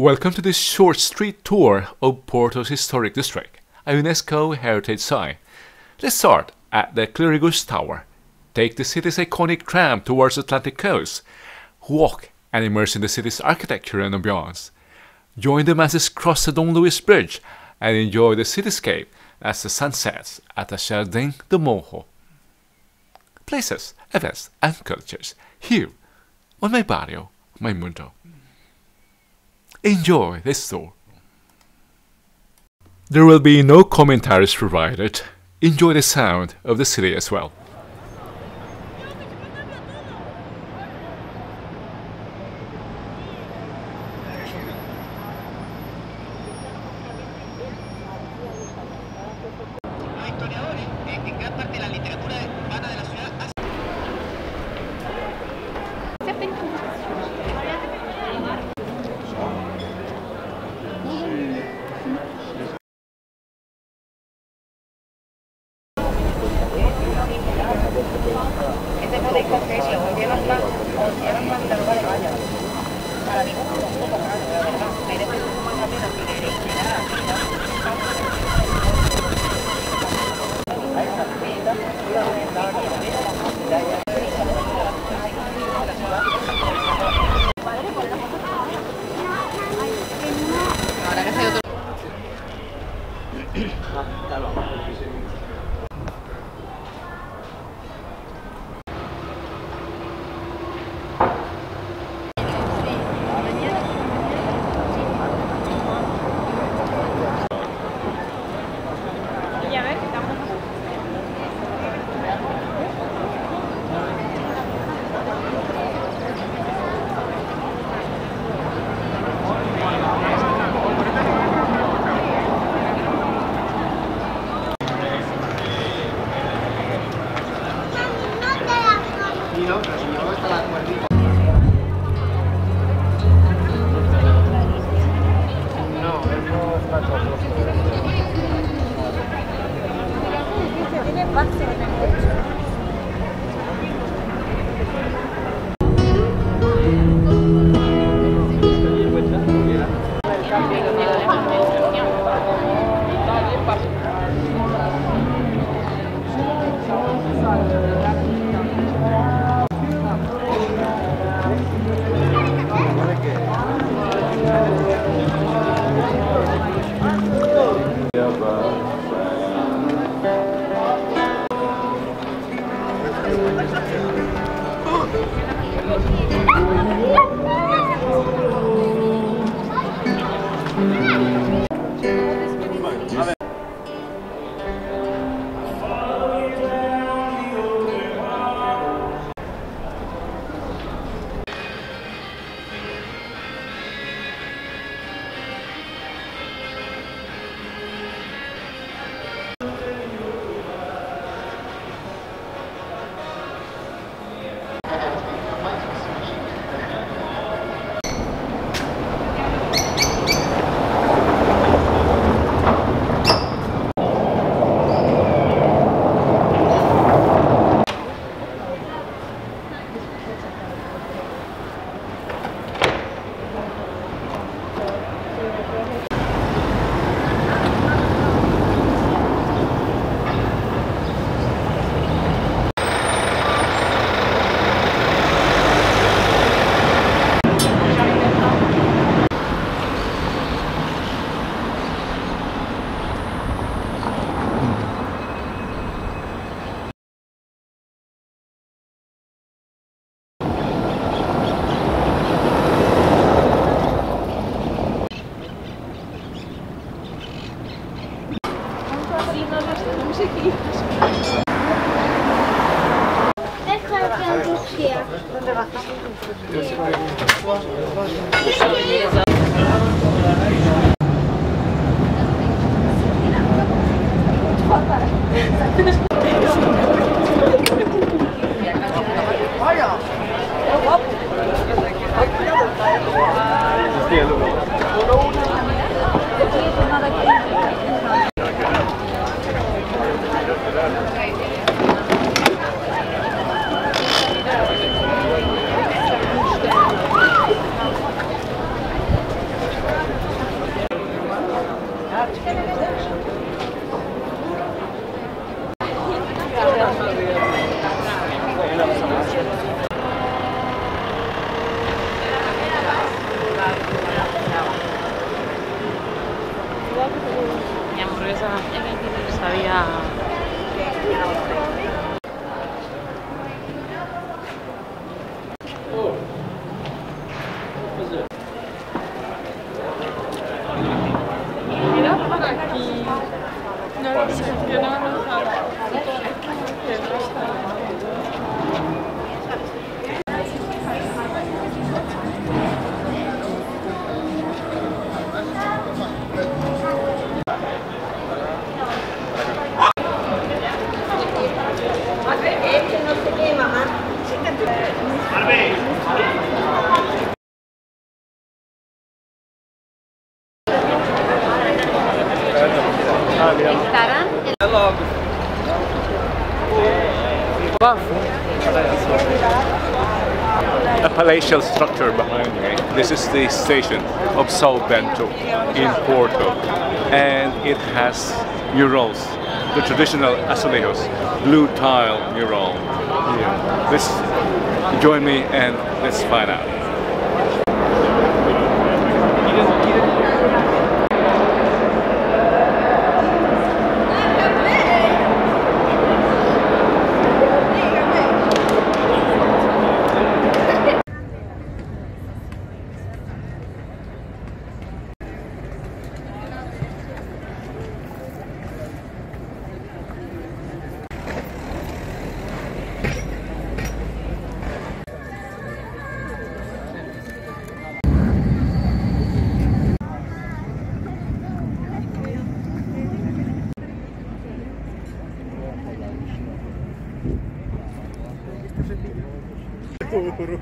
Welcome to this short street tour of Porto's historic district, a UNESCO heritage site. Let's start at the Clerigos Tower. Take the city's iconic tram towards the Atlantic coast. Walk and immerse in the city's architecture and ambiance. Join the masses cross the Dom Luis Bridge and enjoy the cityscape as the sun sets at the Jardim do Morro. Places, events, and cultures here on my barrio, my mundo. Enjoy this tour. There will be no commentaries provided. Enjoy the sound of the city as well. Oh, my God. Mi hamburguesa sabía... aquí. No lo sé, yo no a palatial structure behind me. This is the station of Sao Bento in Porto, and it has murals, the traditional azulejos, blue tile mural. Let's join me and let's find out. Doğru.